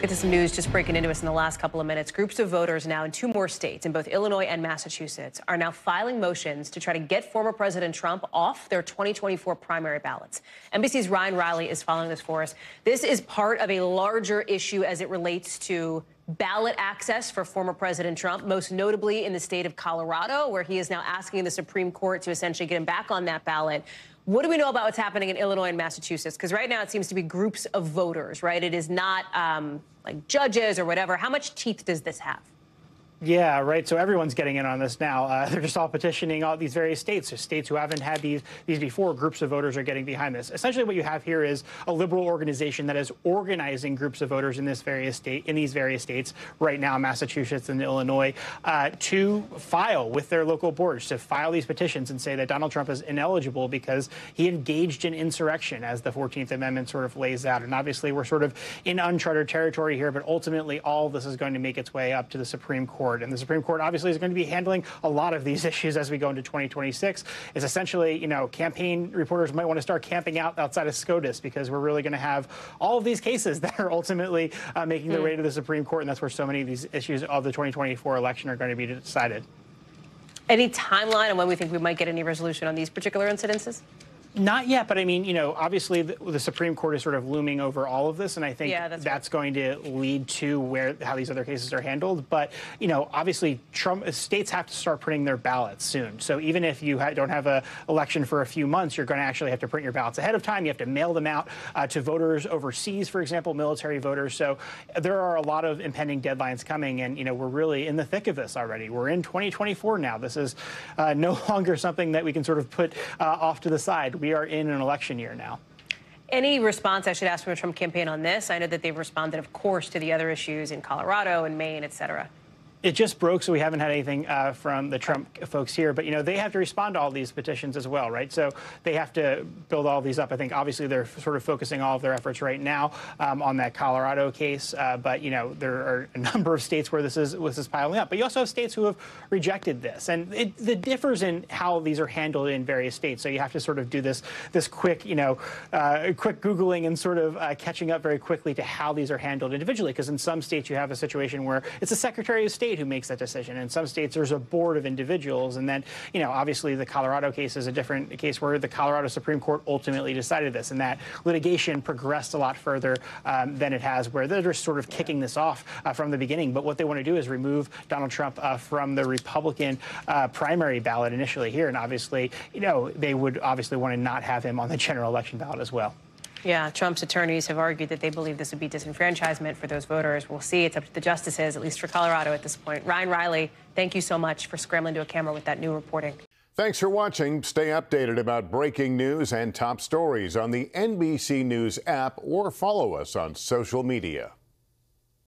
Get to some news just breaking into us in the last couple of minutes. Groups of voters now in two more states, in both Illinois and Massachusetts, are now filing motions to try to get former President Trump off their 2024 primary ballots. NBC's Ryan Reilly is following this for us. This is part of a larger issue as it relates to ballot access for former President Trump, most notably in the state of Colorado, where he is now asking the Supreme Court to essentially get him back on that ballot. What do we know about what's happening in Illinois and Massachusetts? Because right now it seems to be groups of voters, right? It is not um, like judges or whatever. How much teeth does this have? Yeah, right. So everyone's getting in on this now. Uh, they're just all petitioning all these various states. So states who haven't had these these before, groups of voters are getting behind this. Essentially, what you have here is a liberal organization that is organizing groups of voters in this various state in these various states right now, Massachusetts and Illinois, uh, to file with their local boards to file these petitions and say that Donald Trump is ineligible because he engaged in insurrection, as the 14th Amendment sort of lays out. And obviously, we're sort of in uncharted territory here, but ultimately, all this is going to make its way up to the Supreme Court. Court. And the Supreme Court obviously is going to be handling a lot of these issues as we go into 2026. Is essentially, you know, campaign reporters might want to start camping out outside of SCOTUS because we're really going to have all of these cases that are ultimately uh, making their mm. way to the Supreme Court. And that's where so many of these issues of the 2024 election are going to be decided. Any timeline on when we think we might get any resolution on these particular incidences? Not yet, but I mean, you know, obviously the, the, Supreme Court is sort of looming over all of this, and I think yeah, that's, that's right. going to lead to where how these other cases are handled. But you know, obviously, Trump states have to start printing their ballots soon. So even if you ha don't have an election for a few months, you're going to actually have to print your ballots ahead of time. You have to mail them out uh, to voters overseas, for example, military voters. So there are a lot of impending deadlines coming, and you know, we're really in the thick of this already. We're in 2024 now. This is uh, no longer something that we can sort of put uh, off to the side we are in an election year now. Any response I should ask from the Trump campaign on this? I know that they've responded, of course, to the other issues in Colorado and Maine, et cetera. It just broke, so we haven't had anything uh, from the Trump folks here. But you know, they have to respond to all these petitions as well, right? So they have to build all these up. I think obviously they're sort of focusing all of their efforts right now um, on that Colorado case. Uh, but you know, there are a number of states where this is this is piling up. But you also have states who have rejected this, and it, differs in how these are handled in various states. So you have to sort of do this this quick, you know, uh, quick googling and sort of uh, catching up very quickly to how these are handled individually. Because in some states you have a situation where it's a Secretary of State state who makes that decision. In some states, there's a board of individuals. And then, you know, obviously the Colorado case is a different case where the Colorado Supreme Court ultimately decided this. And that litigation progressed a lot further um, than it has, where they're just sort of kicking this off uh, from the beginning. But what they want to do is remove Donald Trump uh, from the Republican uh, primary ballot initially here. And obviously, you know, they would obviously want to not have him on the general election ballot as well. Yeah, Trump's attorneys have argued that they believe this would be disenfranchisement for those voters. We'll see. It's up to the justices, at least for Colorado at this point. Ryan Reilly, thank you so much for scrambling to a camera with that new reporting. Thanks for watching. Stay updated about breaking news and top stories on the NBC News app or follow us on social media.